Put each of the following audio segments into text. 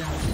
blood.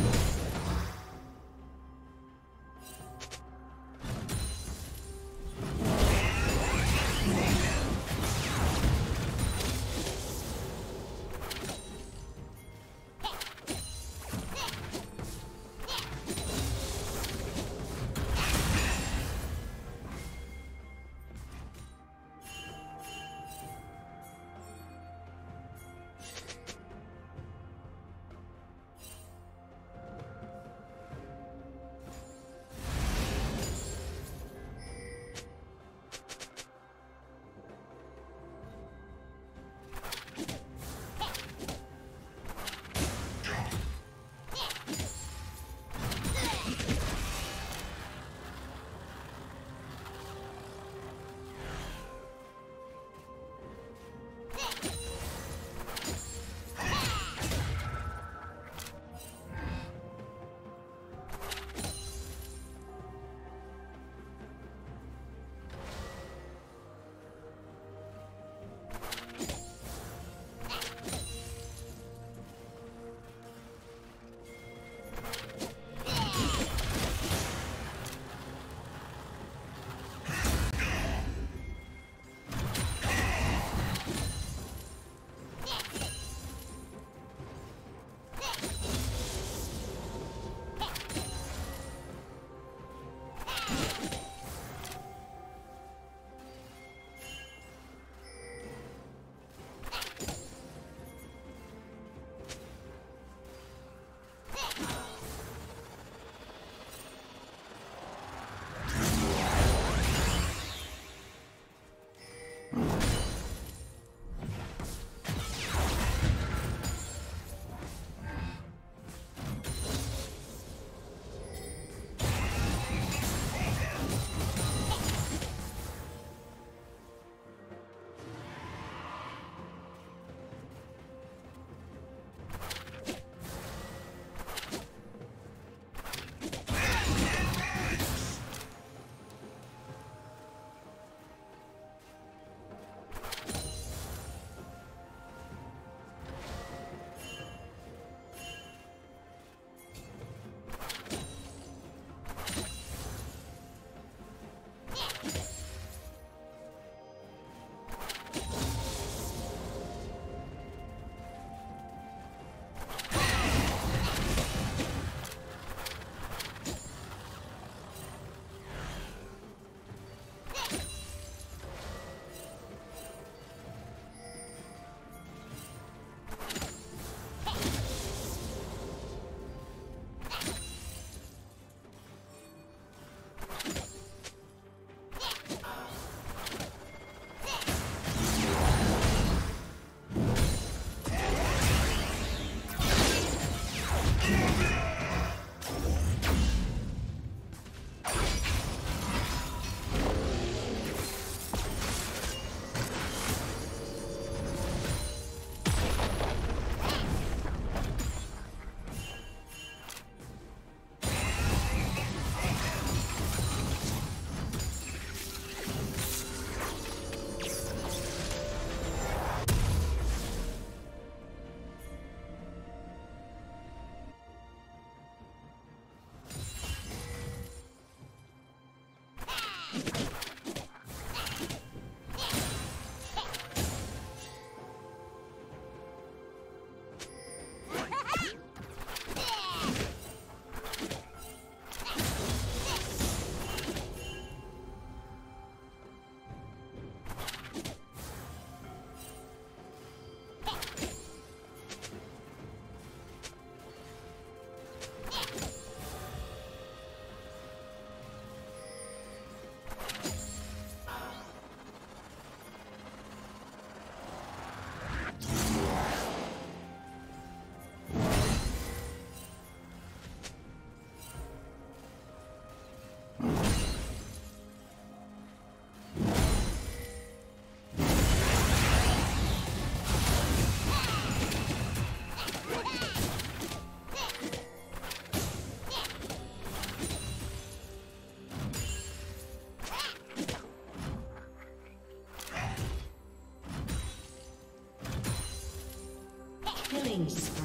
killing spree.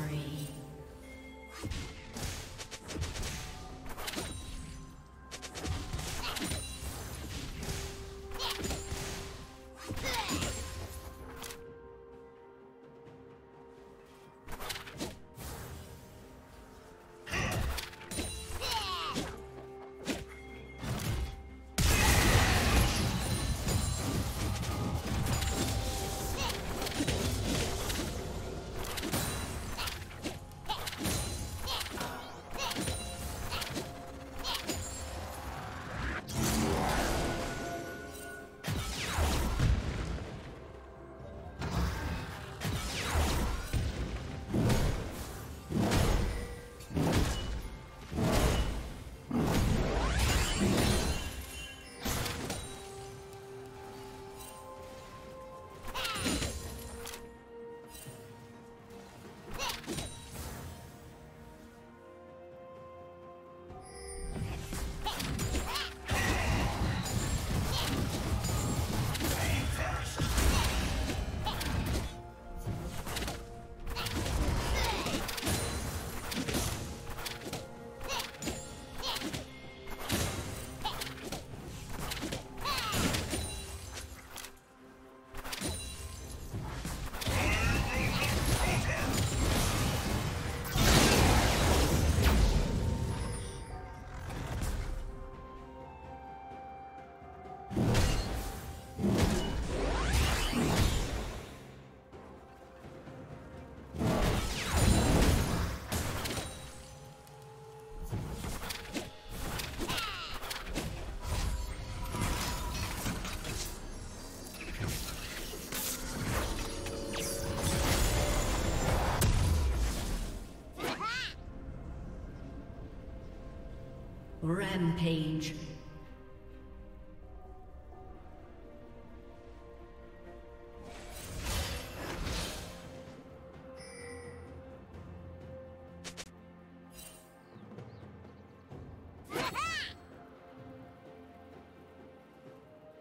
Rampage.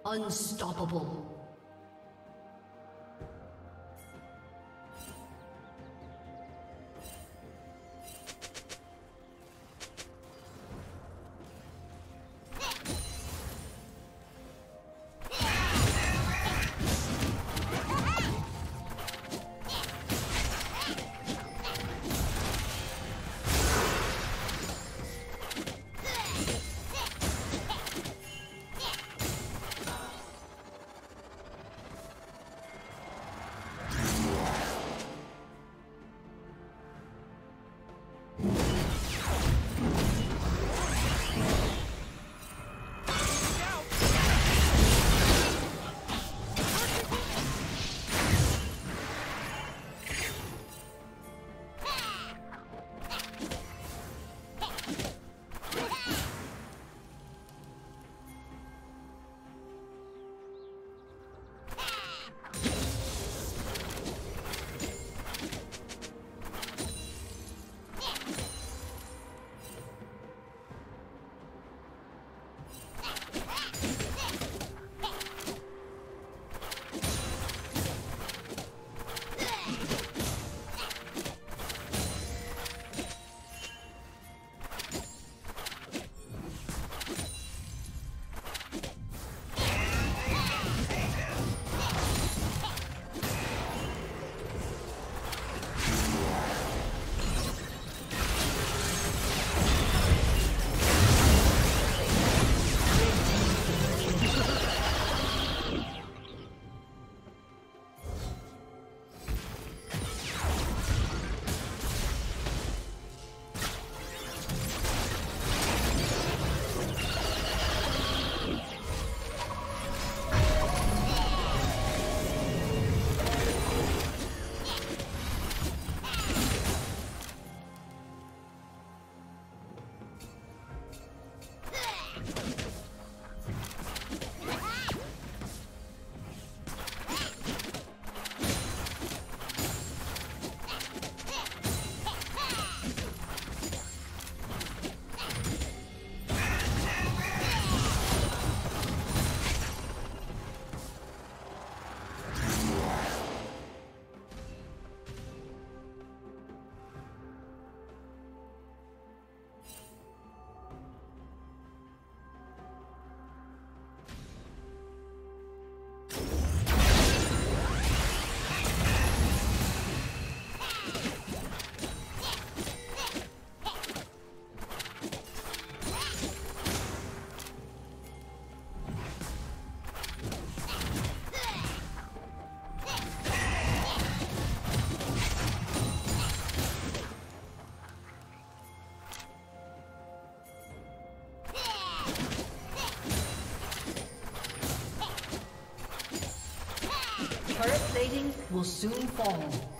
Unstoppable. Will soon fall.